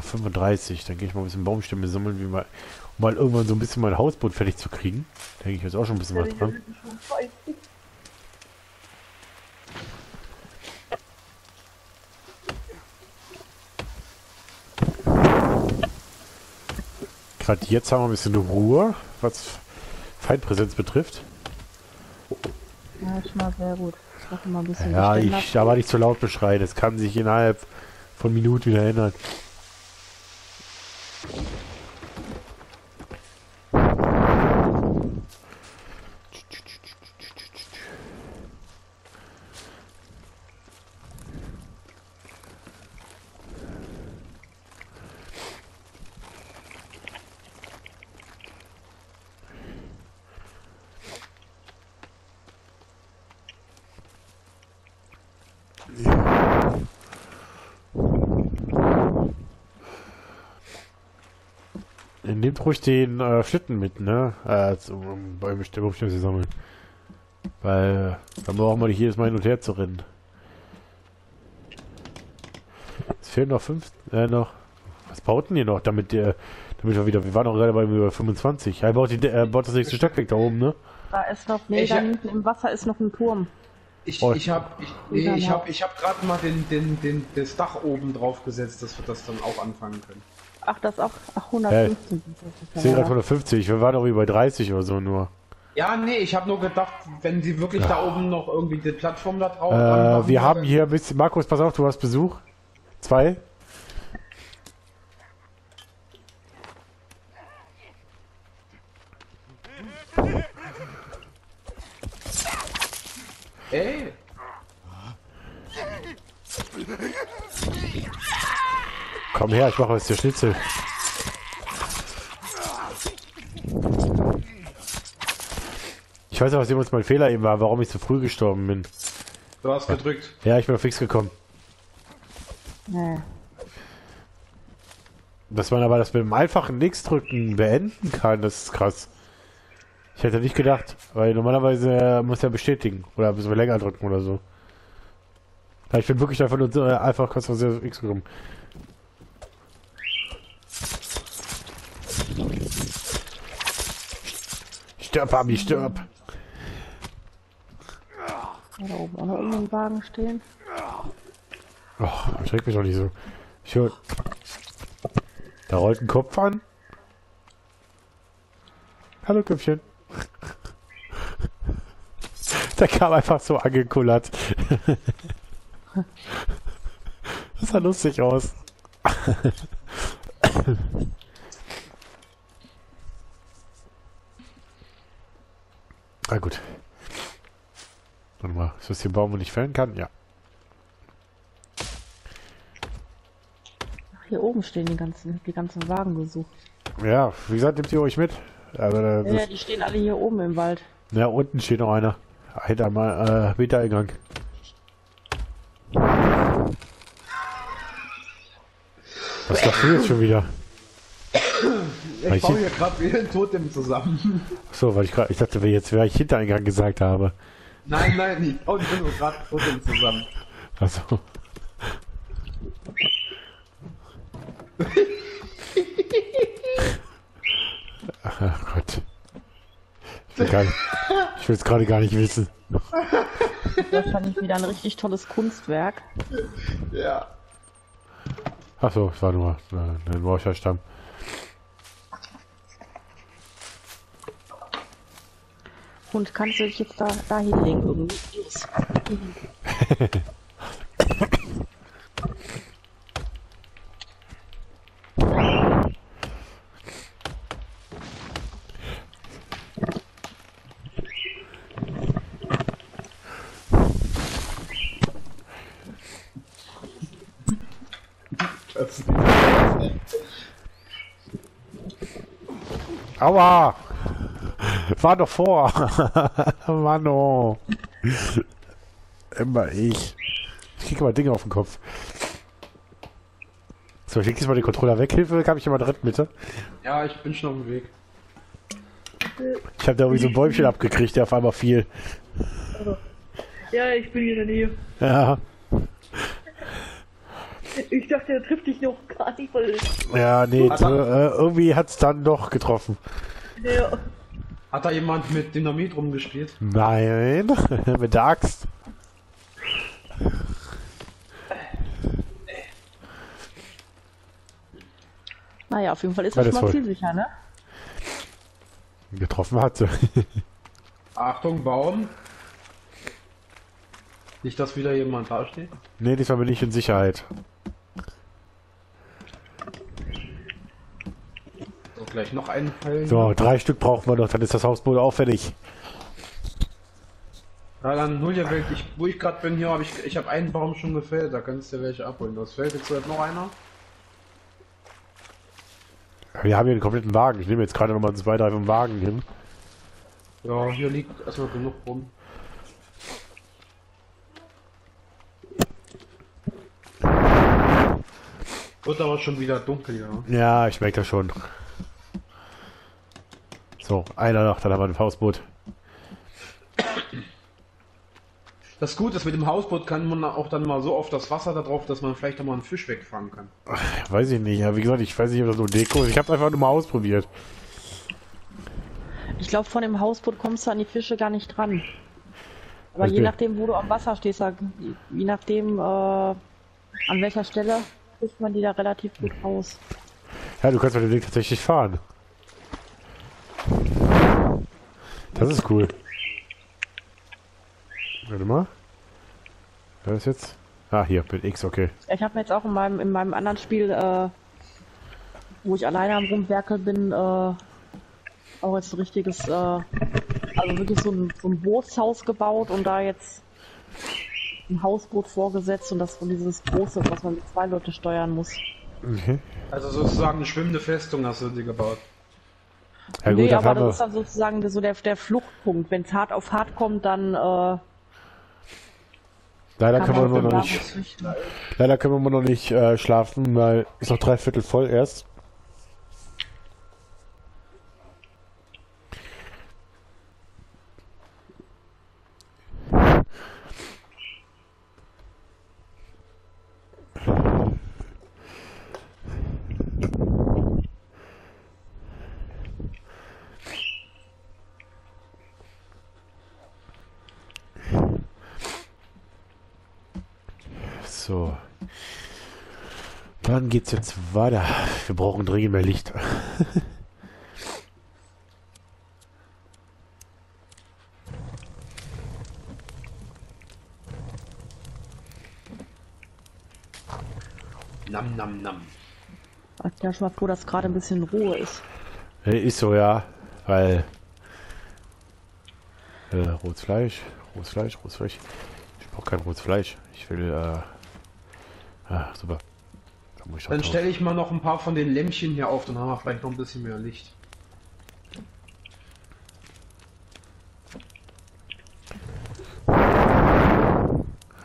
noch 35. Dann gehe ich mal ein bisschen Baumstämme sammeln, wie mal, um mal irgendwann so ein bisschen mein Hausboot fertig zu kriegen. Da denke ich jetzt auch schon ein bisschen was dran. Gerade jetzt haben wir ein bisschen Ruhe, was Feindpräsenz betrifft. Ja, ist mal sehr gut. Ich mal ein bisschen Ja, ich aber nicht zu laut beschreien. Es kann sich innerhalb von Minuten wieder ändern. Nehmt ruhig den äh, Schlitten mit, ne? Äh, um bei Bestimmung zu sammeln. Weil äh, dann brauchen wir nicht jedes Mal hin und her zu rennen. Es fehlen noch fünf, äh, noch. Was baut denn ihr noch, damit der, damit wir wieder, wir waren doch gerade bei über 25. Er baut, die, er baut das nächste Stockwerk da oben, ne? Da ist noch, nee, Ich da hinten im Wasser ist noch ein Turm. Ich, ich habe ich, ich hab, ich hab gerade mal den, den, den, das Dach oben drauf gesetzt, dass wir das dann auch anfangen können. Ach, das ist auch, ach, 115. sind Ich das sehe ja. gerade 150, wir waren doch über 30 oder so nur. Ja, nee, ich habe nur gedacht, wenn sie wirklich da oben noch irgendwie die Plattform da drauf Äh, machen, wir haben hier ein bisschen, Markus, pass auf, du hast Besuch. Zwei. Ey, Komm her, ich mache jetzt dir Schnitzel. Ich weiß auch, was jemals mein Fehler eben war, warum ich so früh gestorben bin. du hast gedrückt. Ja, ich bin fix gekommen. Nee. Dass man aber das mit dem einfachen Nix drücken beenden kann, das ist krass. Ich hätte nicht gedacht, weil normalerweise äh, muss er bestätigen oder müssen wir länger drücken oder so. Ich bin wirklich einfach nur äh, einfach kurz auf X gekommen. Stirb, Abi, stirb. Da oben auch noch irgendein Wagen stehen. Oh, erschreck mich doch nicht so. Ich hör... Da rollt ein Kopf an. Hallo Köpfchen. Der kam einfach so angekullert. Das sah lustig aus. Na gut. Warte mal, ist das hier ein Baum, wo ich fällen kann? Ja. Ach, hier oben stehen die ganzen, die ganzen Wagen gesucht. Ja, wie gesagt, nehmt ihr euch mit. Aber Ja, das, die stehen alle hier oben im Wald. ja, unten steht noch einer. Hinter mal äh, Hintereingang. Was machst du jetzt schon wieder? Ich ich- baue hier gerade wieder ein Totem zusammen. So, weil ich gerade, ich dachte, jetzt, wer ich Hintereingang gesagt habe. Nein, nein, ich baue hier nur gerade ein Totem zusammen. Also. Ach Gott. Ich will gar nicht- ich will es gerade gar nicht wissen. Das fand ich wieder ein richtig tolles Kunstwerk. Ja. Ach so, es war nur äh, ein Morscherstamm. Und kannst du dich jetzt da, da hinlegen irgendwie? Aua! War doch vor! Mann, oh. Immer ich. Ich krieg mal Dinge auf den Kopf. So, ich leg jetzt mal den Controller weg. Hilfe, habe ich jemand retten, bitte? Ja, ich bin schon auf dem Weg. Ich habe da irgendwie so ein Bäumchen abgekriegt, der auf einmal fiel. Ja, ich bin hier in der Nähe. Ja, Ich dachte, er trifft dich noch gar nicht, weil. ja, nee, Also- äh, irgendwie hat's dann doch getroffen. Ja. Hat da jemand mit Dynamit rumgespielt? Nein, mit der Axt. Naja, auf jeden Fall ist das schon mal voll. zielsicher, ne? Getroffen hat sie. Achtung, Baum. Nicht, dass wieder jemand da steht. nee, diesmal bin ich in Sicherheit. Gleich noch einen Pfeil. So, drei Stück brauchen wir noch, dann ist das Hausboot auch fertig. Ja, dann hol dir welche. Wo ich gerade bin, hier habe ich, ich habe einen Baum schon gefällt. Da kannst du welche abholen. Das fällt jetzt halt noch einer. Wir haben hier einen kompletten Wagen. Ich nehme jetzt gerade noch mal zwei, drei vom Wagen hin. Ja, hier liegt erstmal genug rum. Wird aber schon wieder dunkel, ja. Ja, ich merke das schon. So, einer noch, dann haben wir ein Hausboot. Das Gute ist, mit dem Hausboot kann man auch dann mal so auf das Wasser da drauf, dass man vielleicht auch mal einen Fisch wegfangen kann. Weiß ich nicht, ja, wie gesagt, ich weiß nicht, ob das nur Deko ist. Ich habe einfach nur mal ausprobiert. Ich glaube, von dem Hausboot kommst du an die Fische gar nicht dran. Aber je Okay. nachdem, wo du am Wasser stehst, je nachdem, äh, an welcher Stelle, kriegt man die da relativ gut raus. Ja, du kannst mit dem Ding tatsächlich fahren. Das ist cool. Warte mal. Was ist jetzt? Ah, hier, mit X, okay. Ich habe mir jetzt auch in meinem, in meinem anderen Spiel, äh, wo ich alleine am Rumwerkel bin, äh, auch jetzt ein richtiges, äh, also wirklich so ein, so ein Bootshaus gebaut und da jetzt ein Hausboot vorgesetzt und das von dieses große, was man mit zwei Leute steuern muss. okay. Also sozusagen eine schwimmende Festung hast du dir gebaut. Ja gut, nee, das aber das ist dann sozusagen so der, der Fluchtpunkt. Wenn es hart auf hart kommt, dann äh, Leider können wir immer noch nicht. Leider können wir noch nicht äh, schlafen, weil ist noch drei Viertel voll erst. So. Wann geht's jetzt weiter? Wir brauchen dringend mehr Licht. Nam, nam, nam. Ich bin ja schon mal froh, dass gerade ein bisschen Ruhe ist. Äh, Ist so, ja. Weil. Äh, rotes Fleisch, rotes Fleisch, rotes Fleisch. Ich brauche kein rotes Fleisch. Ich will, äh. Ah, super. Da muss ich doch Dann stelle ich mal noch ein paar von den Lämpchen hier auf, dann haben wir vielleicht noch ein bisschen mehr Licht.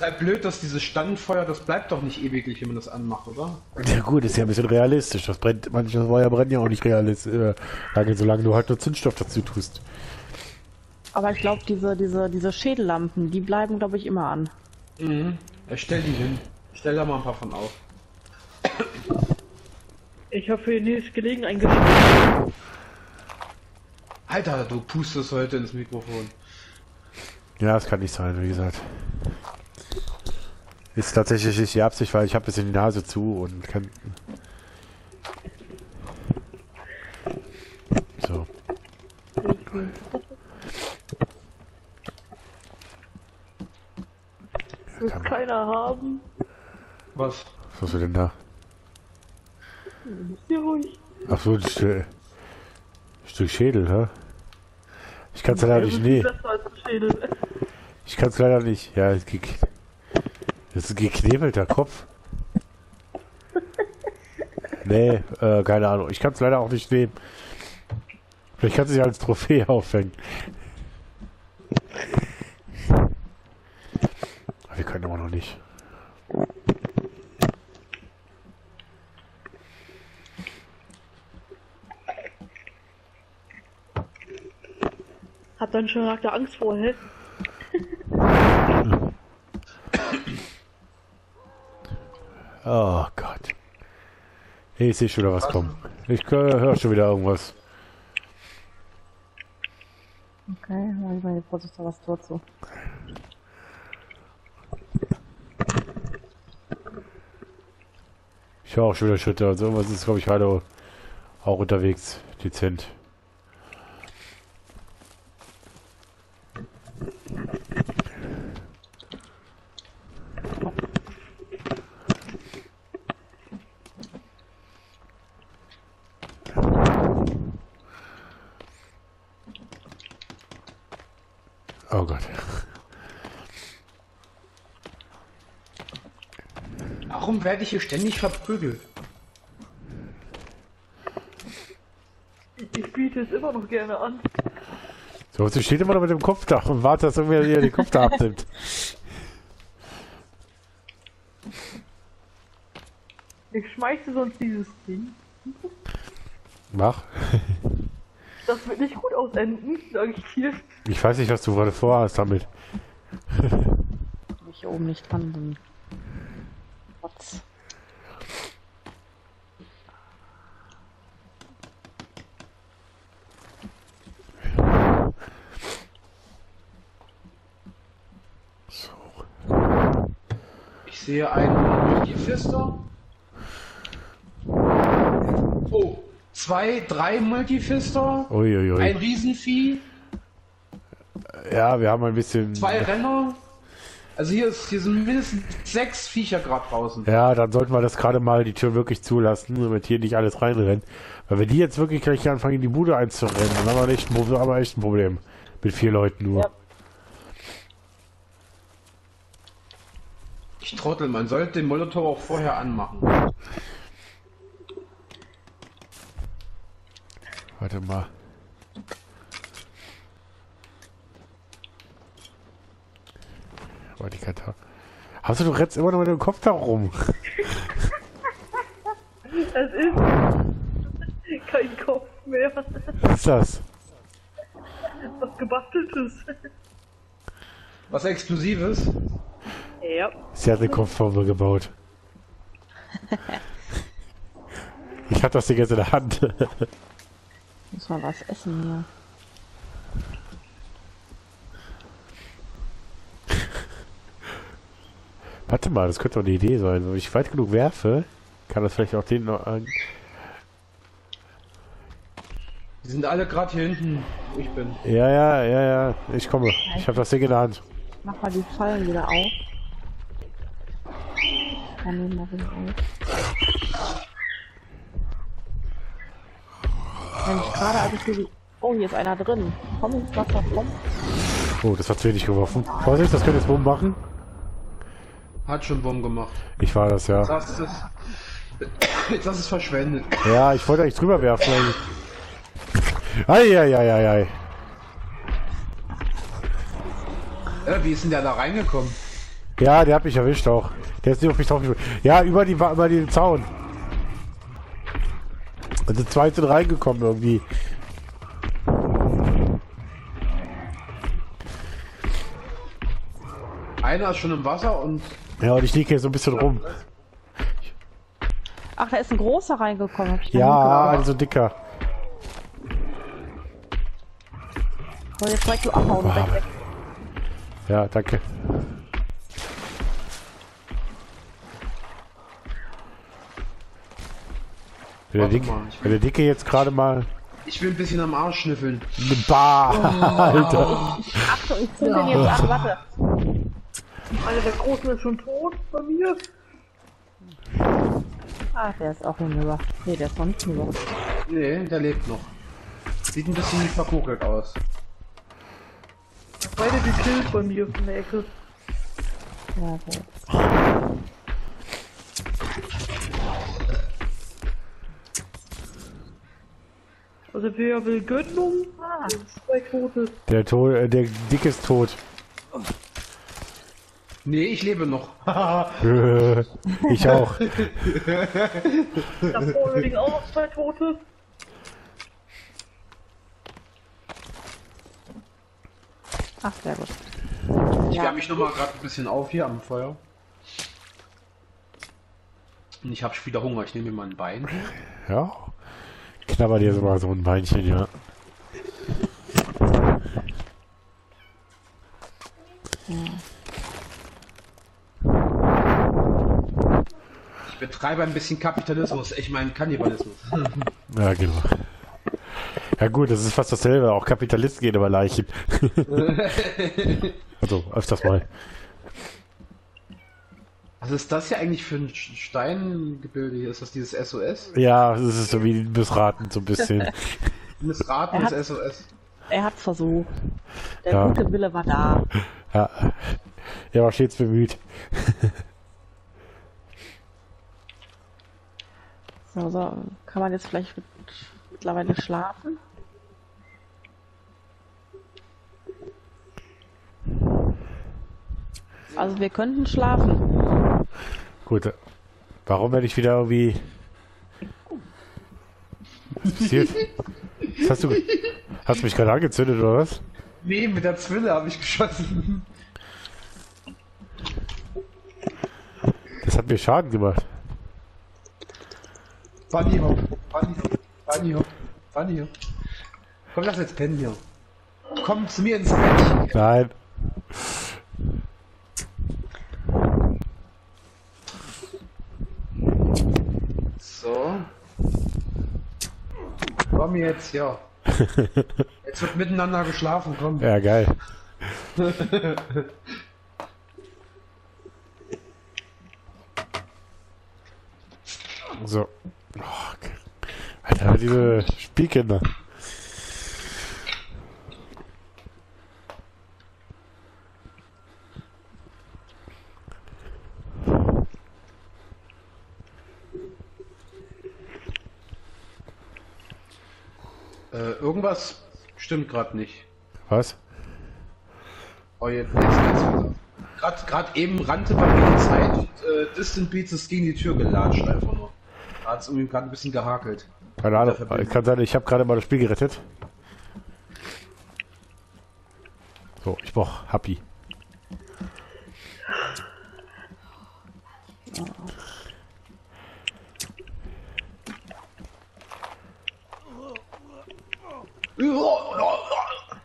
Halt blöd, dass dieses Standfeuer, das bleibt doch nicht ewiglich, wenn man das anmacht, oder? Ja gut, ist ja ein bisschen realistisch. Das brennt, manche Feuer brennen ja auch nicht realistisch. Äh, lange, solange du halt nur Zündstoff dazu tust. Aber ich glaube, diese, diese, diese Schädellampen, die bleiben, glaube ich, immer an. Mhm. Ich stell die hin. Ich stell da mal ein paar von auf. Ich habe für die nächste Gelegenheit eingeschrieben. Alter, du pustest heute ins Mikrofon. Ja, das kann nicht sein, wie gesagt. Ist tatsächlich nicht die Absicht, weil ich habe bisschen die Nase zu und kann. So. Will keiner haben. Was? Was hast du denn da? Hier ruhig. Ach so, ein Stück, Stück Schädel, hä? Ich kann es leider nicht, Das ist nee. ein. Ich kann es leider nicht. Ja, es ge- das ist ein geknebelter Kopf. Nee, äh, keine Ahnung. Ich kann es leider auch nicht nehmen. Vielleicht kannst du sie als Trophäe aufhängen. Aber wir können aber noch nicht. Dann schon nach der Angst vorher. Oh Gott. Ich sehe schon wieder was kommen. Ich höre schon wieder irgendwas. Okay, mach ich mal vorsichtig was Tor zu. Ich höre auch schon wieder Schritte. Also irgendwas ist, glaube ich, gerade auch unterwegs. Dezent. Oh Gott. Warum werde ich hier ständig verprügelt? Ich biete es immer noch gerne an. So, sie steht immer noch mit dem Kopfdach und wartet, dass irgendwer ihr den Kopfdach abnimmt. Ich schmeiße sonst dieses Ding. Mach. Das wird nicht gut ausenden, sage ich dir. Ich weiß nicht, was du gerade vorhast damit. Wenn ich hier oben nicht dran bin. Trotz. So. Ich sehe einen Multifister. Zwei, drei Multifister. Uiuiui. Ein Riesenvieh. Ja, wir haben ein bisschen. Zwei Renner. Also hier, ist, hier sind mindestens sechs Viecher gerade draußen. Ja, dann sollten wir das gerade mal die Tür wirklich zulassen, damit hier nicht alles reinrennt. Weil wenn die jetzt wirklich gleich anfangen, in die Bude einzurennen, dann haben wir echt ein, haben wir echt ein Problem. Mit vier Leuten nur. Ja. Ich trottel, man sollte den Molotow auch vorher anmachen. Warte mal. Warte, die Karte. Hast du, du rennst immer noch mit dem Kopf da rum. Es ist kein Kopf mehr. Was ist das? Was gebasteltes. Was Explosives? Ja. Sie hat eine Kopfformel gebaut. Ich hab das Ding jetzt in der Hand. Muss mal was essen hier. Warte mal, das könnte doch eine Idee sein. Wenn ich weit genug werfe, kann das vielleicht auch den noch an. Die sind alle gerade hier hinten, wo ich bin. Ja, ja, ja, ja. Ich komme. Ich habe das Ding in der Hand. Mach mal die Fallen wieder auf. Dann nehmen wir wieder auf. Wenn ich gerade als ich hier die... Oh, hier ist einer drin. Komm ins Wasser, komm. Oh, das hat zu wenig geworfen. Vorsicht, das könnte jetzt Bomben machen. Hat schon Bomben gemacht. Ich war das, ja. Jetzt hast du es. Jetzt hast du es verschwendet. Ja, ich wollte eigentlich drüber werfen. Eieieiei. Äh, wie ist denn der da reingekommen? Ja, der hat mich erwischt auch. Der ist nicht auf mich drauf. Ja, über, die, Wa- über den Zaun. Also zwei sind reingekommen irgendwie. Einer ist schon im Wasser und Ja, und ich liege hier so ein bisschen rum. Ach, da ist ein großer reingekommen. Hab ich Ja, also dicker. So, jetzt direkt du abhauen. Weg. Ja, danke. Wenn der, Warte Dick, mal, ich wenn der Dicke jetzt gerade mal... ich will ein bisschen am Arsch schnüffeln. Bah, Alter. Achtung, ich zünd den jetzt an. Warte. Einer der Großen ist schon tot bei mir. Ah, der ist auch hinüber. Nee, der ist noch nicht hinüber. Nee, der lebt noch. Sieht ein bisschen verkokelt aus. Beide gekillt bei mir von der Ecke. Ja, so. Also wer will Gönnung? Ah, Zwei Tote. Der, to äh, der Dicke ist tot. Nee, ich lebe noch. Ich auch. Da vorne liegen auch noch zwei Tote. Ach, sehr gut. Ich Ja. wärme mich nochmal gerade ein bisschen auf hier am Feuer. Und ich habe wieder Hunger. Ich nehme mir mal ein Bein. Ja. Knabber dir so mal so ein Beinchen, ja. Ich betreibe ein bisschen Kapitalismus. Ich meine Kannibalismus. Ja, genau. Ja gut, das ist fast dasselbe. Auch Kapitalisten gehen über Leichen. also, öfters mal. Was ist das hier eigentlich für ein Steingebilde hier? Ist das dieses SOS? Ja, das ist so wie missraten, so ein bisschen. Missraten Er hat- SOS. Er hat versucht. Der Ja. gute Wille war da. Ja. Er war stets bemüht. So, so. Kann man jetzt vielleicht mit, mittlerweile schlafen? Also wir könnten schlafen. Gut. Warum werde ich wieder irgendwie. Was passiert? Was hast du. Hast du mich gerade angezündet oder was? Nee, mit der Zwille habe ich geschossen. Das hat mir Schaden gemacht. Bunny Hop, Bunny Hop, Bunny Hop, Bunny Hop. Komm, lass jetzt pennen hier. Komm zu mir ins Bett. Nein. So. Komm jetzt, ja. Jetzt wird miteinander geschlafen, komm. Ja, geil. So. Oh. Alter, diese Spielkinder. Äh, irgendwas stimmt gerade nicht. Was? Oh, jetzt, jetzt. Gerade eben rannte bei mir die Zeit und äh, Distant Beats ist gegen die Tür gelatscht einfach nur. Da hat es irgendwie gerade ein bisschen gehakelt. Keine Ahnung. Kann sein, ich habe gerade mal das Spiel gerettet. So, ich brauch Happy.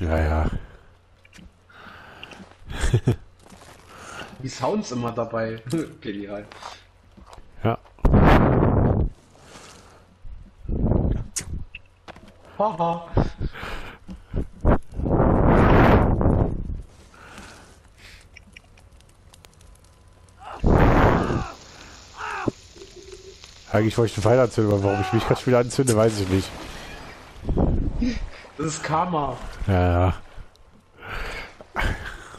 Ja, ja. Die Sounds immer dabei. Genial. Ja. Haha. Eigentlich wollte ich den Pfeil anzünden, aber warum ich mich gerade wieder anzünde, weiß ich nicht. Das ist Karma. Ja, ja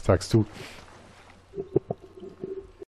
sagst du,